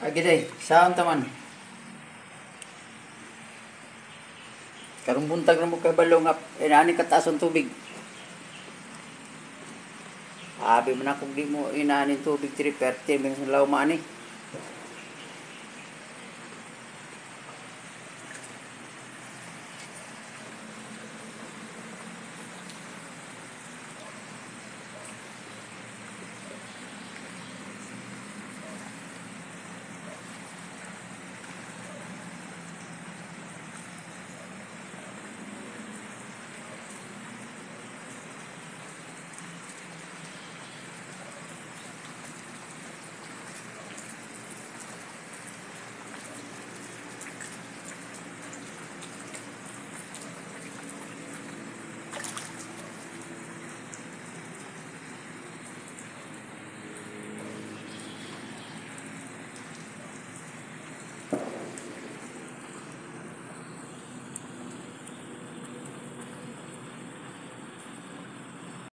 Agi day, saan taman? Karong buntag na mo kay balong up, eh, inani kataas ang tubig. Abi mo na kung di mo inani tubig 3 per 10 minsan law maani.